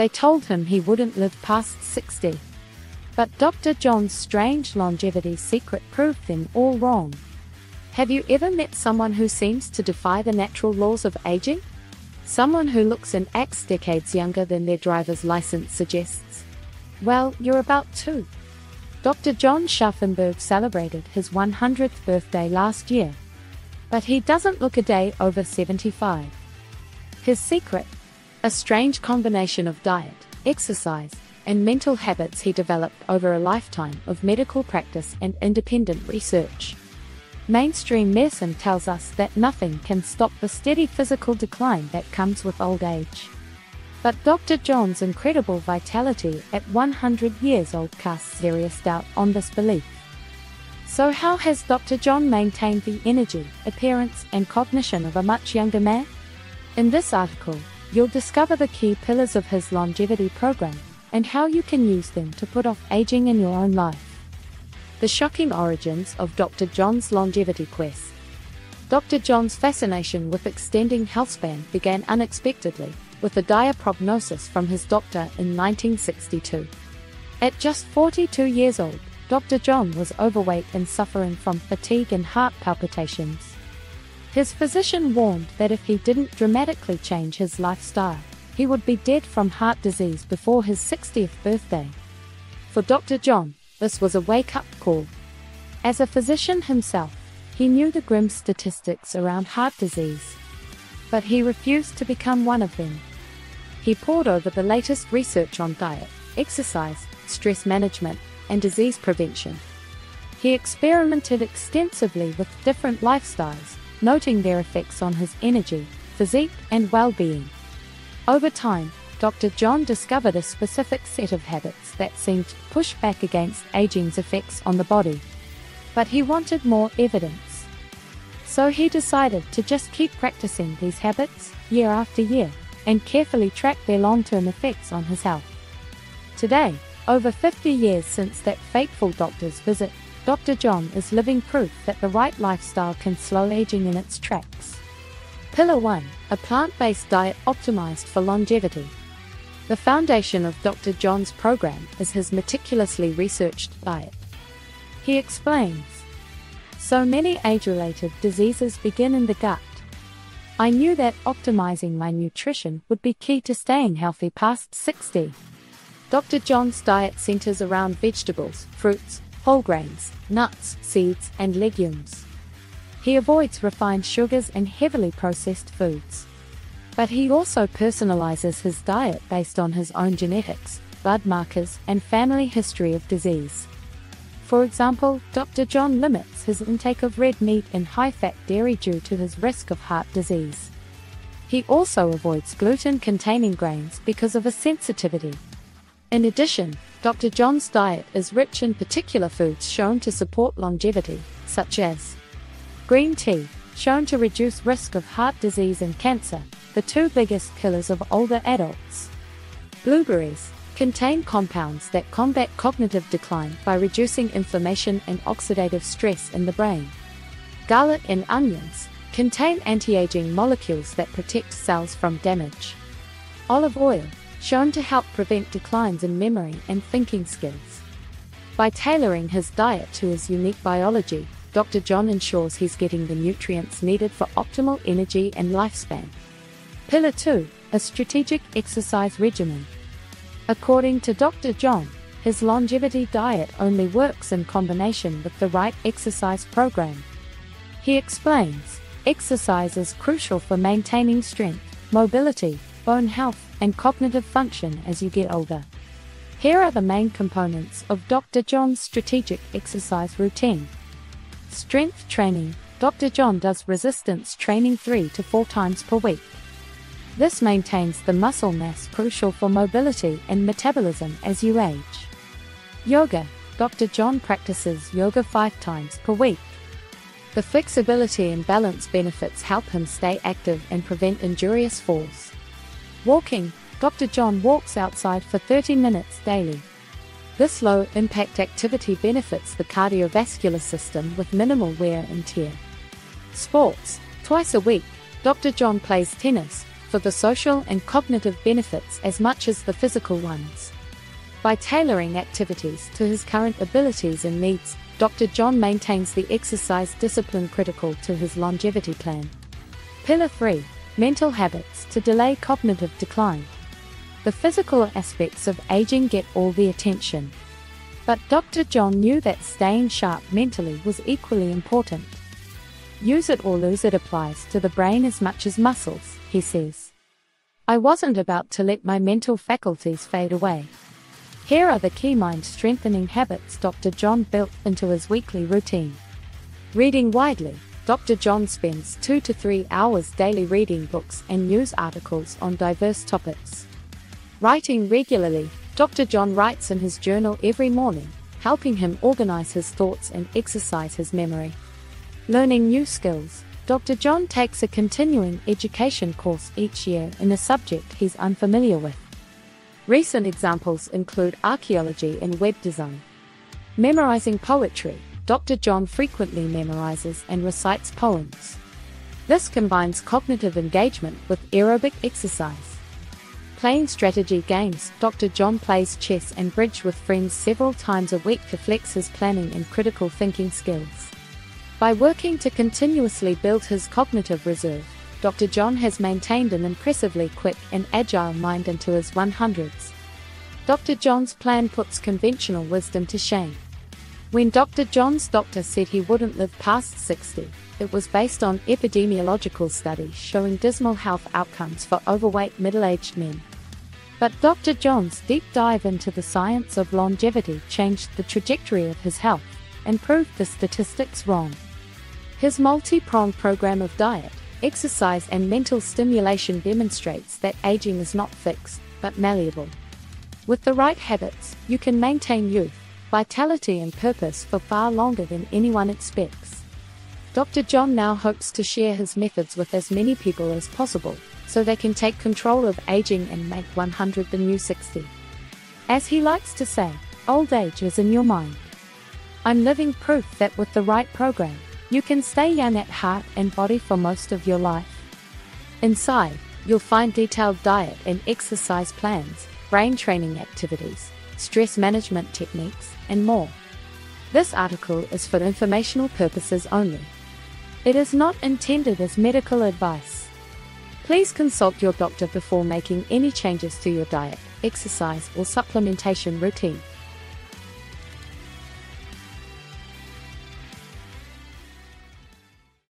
They told him he wouldn't live past 60. But Dr. John's strange longevity secret proved them all wrong. Have you ever met someone who seems to defy the natural laws of aging? Someone who looks and acts decades younger than their driver's license suggests? Well, you're about to. Dr. John Scharffenberg celebrated his 100th birthday last year. But he doesn't look a day over 75. His secret? A strange combination of diet, exercise, and mental habits he developed over a lifetime of medical practice and independent research. Mainstream medicine tells us that nothing can stop the steady physical decline that comes with old age. But Dr. John's incredible vitality at 100 years old casts serious doubt on this belief. So, how has Dr. John maintained the energy, appearance, and cognition of a much younger man? In this article, you'll discover the key pillars of his longevity program and how you can use them to put off aging in your own life. The shocking origins of Dr. John's longevity quest. Dr. John's fascination with extending healthspan began unexpectedly, with a dire prognosis from his doctor in 1962. At just 42 years old, Dr. John was overweight and suffering from fatigue and heart palpitations. His physician warned that if he didn't dramatically change his lifestyle, he would be dead from heart disease before his 60th birthday. For Dr. John, this was a wake up call. As a physician himself, he knew the grim statistics around heart disease. But he refused to become one of them. He pored over the latest research on diet, exercise, stress management, and disease prevention. He experimented extensively with different lifestyles, noting their effects on his energy, physique, and well being. Over time, Dr. John discovered a specific set of habits that seemed to push back against aging's effects on the body. But he wanted more evidence. So he decided to just keep practicing these habits, year after year, and carefully track their long term effects on his health. Today, over 50 years since that fateful doctor's visit, Dr. John is living proof that the right lifestyle can slow aging in its tracks. Pillar 1 A plant based diet optimized for longevity. The foundation of Dr. John's program is his meticulously researched diet. He explains So many age related diseases begin in the gut. I knew that optimizing my nutrition would be key to staying healthy past 60. Dr. John's diet centers around vegetables, fruits, whole grains, nuts, seeds, and legumes. He avoids refined sugars and heavily processed foods. But he also personalizes his diet based on his own genetics, blood markers, and family history of disease. For example, Dr. John limits his intake of red meat and high fat dairy due to his risk of heart disease. He also avoids gluten containing grains because of a sensitivity. In addition, Dr. John's diet is rich in particular foods shown to support longevity, such as green tea, shown to reduce risk of heart disease and cancer, the two biggest killers of older adults. Blueberries contain compounds that combat cognitive decline by reducing inflammation and oxidative stress in the brain. Garlic and onions contain anti-aging molecules that protect cells from damage. Olive oil shown to help prevent declines in memory and thinking skills. By tailoring his diet to his unique biology, Dr. John ensures he's getting the nutrients needed for optimal energy and lifespan. Pillar 2 A strategic exercise regimen. According to Dr. John, his longevity diet only works in combination with the right exercise program. He explains exercise is crucial for maintaining strength, mobility, bone health, and cognitive function as you get older. Here are the main components of Dr. John's strategic exercise routine. Strength training Dr. John does resistance training 3 to 4 times per week. This maintains the muscle mass crucial for mobility and metabolism as you age. Yoga Dr. John practices yoga five times per week. The flexibility and balance benefits help him stay active and prevent injurious falls. Walking Dr. John walks outside for 30 minutes daily. This low impact activity benefits the cardiovascular system with minimal wear and tear. Sports Twice a week, Dr. John plays tennis, for the social and cognitive benefits as much as the physical ones. By tailoring activities to his current abilities and needs, Dr. John maintains the exercise discipline critical to his longevity plan. Pillar 3 Mental habits to delay cognitive decline. The physical aspects of aging get all the attention. But Dr. John knew that staying sharp mentally was equally important. Use it or lose it applies to the brain as much as muscles, he says. I wasn't about to let my mental faculties fade away. Here are the key mind strengthening habits Dr. John built into his weekly routine. Reading widely. Dr. John spends two to three hours daily reading books and news articles on diverse topics. Writing regularly. Dr. John writes in his journal every morning, helping him organize his thoughts and exercise his memory. Learning new skills. Dr. John takes a continuing education course each year in a subject he's unfamiliar with. Recent examples include archaeology and web design. Memorizing poetry, Dr. John frequently memorizes and recites poems. This combines cognitive engagement with aerobic exercise. Playing strategy games, Dr. John plays chess and bridge with friends several times a week to flex his planning and critical thinking skills. By working to continuously build his cognitive reserve, Dr. John has maintained an impressively quick and agile mind into his 100s. Dr. John's plan puts conventional wisdom to shame. When Dr. John's doctor said he wouldn't live past 60, it was based on epidemiological studies showing dismal health outcomes for overweight middle aged men. But Dr. John's deep dive into the science of longevity changed the trajectory of his health and proved the statistics wrong. His multi pronged program of diet, Exercise and mental stimulation demonstrates that aging is not fixed, but malleable. With the right habits, you can maintain youth, vitality, and purpose for far longer than anyone expects. Dr. John now hopes to share his methods with as many people as possible so they can take control of aging and make 100 the new 60. As he likes to say, old age is in your mind. I'm living proof that with the right program, you can stay young at heart and body for most of your life. Inside, you'll find detailed diet and exercise plans, brain training activities, stress management techniques, and more. This article is for informational purposes only. It is not intended as medical advice. Please consult your doctor before making any changes to your diet, exercise, or supplementation routine.